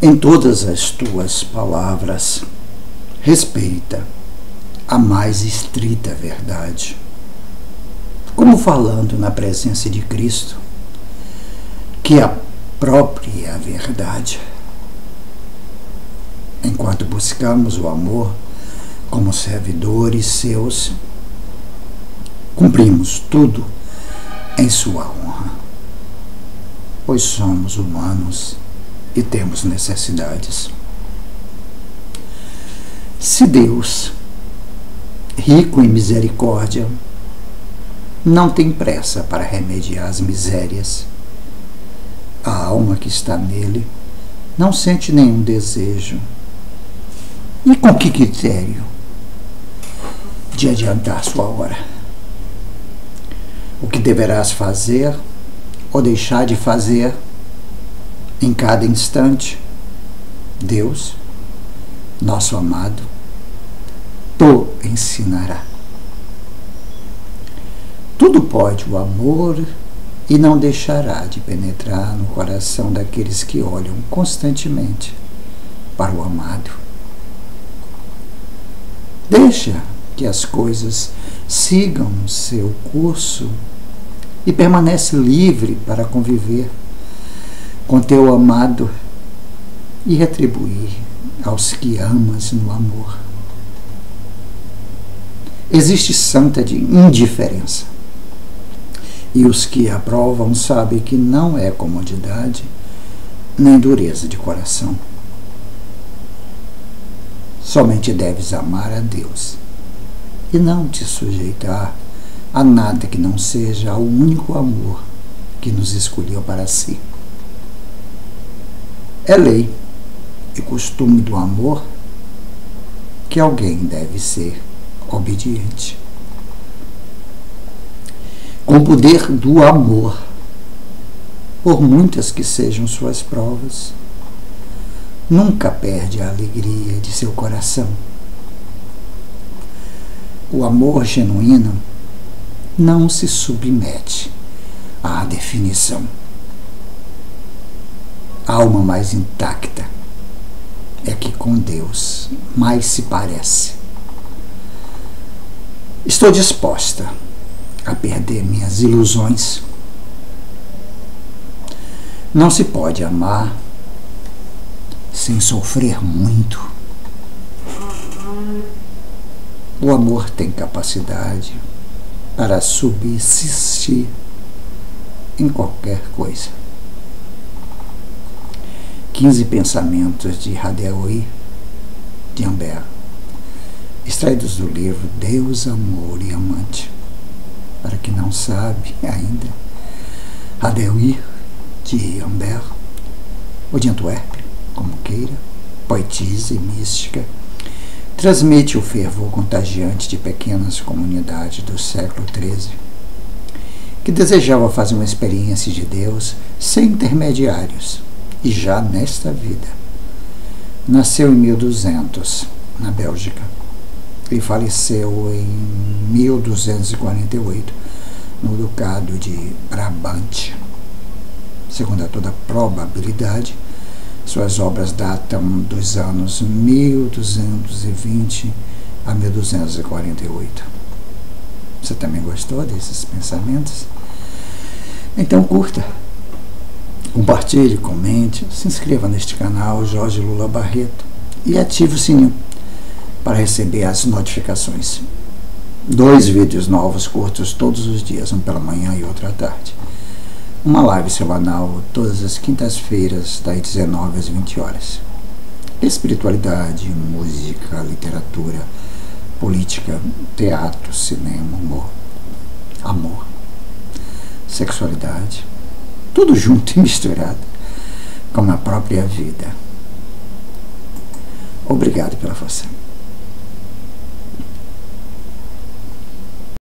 em todas as tuas palavras, respeita a mais estrita verdade. Como falando na presença de Cristo, que é a própria verdade. Enquanto buscamos o amor como servidores seus, cumprimos tudo em Sua honra, pois somos humanos e temos necessidades. Se Deus, rico em misericórdia, não tem pressa para remediar as misérias, a alma que está nele não sente nenhum desejo. E com que critério de adiantar sua hora? O que deverás fazer ou deixar de fazer em cada instante, Deus, nosso amado, tu ensinará. Tudo pode o amor e não deixará de penetrar no coração daqueles que olham constantemente para o amado. Deixa que as coisas sigam seu curso e permanece livre para conviver com teu amado e retribuir aos que amas no amor. Existe santa de indiferença e os que aprovam sabem que não é comodidade nem dureza de coração. Somente deves amar a Deus e não te sujeitar a nada que não seja o único amor que nos escolheu para si. É lei e costume do amor que alguém deve ser obediente com o poder do amor, por muitas que sejam suas provas. Nunca perde a alegria de seu coração. O amor genuíno não se submete à definição. Alma mais intacta é que com Deus mais se parece. Estou disposta a perder minhas ilusões. Não se pode amar sem sofrer muito. O amor tem capacidade para subsistir em qualquer coisa. 15 pensamentos de Hadeoi de Amber, extraídos do livro Deus, Amor e Amante. Para quem não sabe ainda, Adeui de Amber, ou de Antuérpia, como queira, poetisa e mística, transmite o fervor contagiante de pequenas comunidades do século XIII, que desejava fazer uma experiência de Deus sem intermediários, e já nesta vida. Nasceu em 1200, na Bélgica ele faleceu em 1248 no Ducado de Brabante. Segundo toda probabilidade, suas obras datam dos anos 1220 a 1248. Você também gostou desses pensamentos? Então curta, compartilhe, comente, se inscreva neste canal Jorge Lula Barreto e ative o sininho para receber as notificações. Dois vídeos novos curtos todos os dias, um pela manhã e outro à tarde. Uma live semanal todas as quintas-feiras, das 19 às 20 horas. Espiritualidade, música, literatura, política, teatro, cinema, humor, amor, sexualidade, tudo junto e misturado, como a própria vida. Obrigado pela força.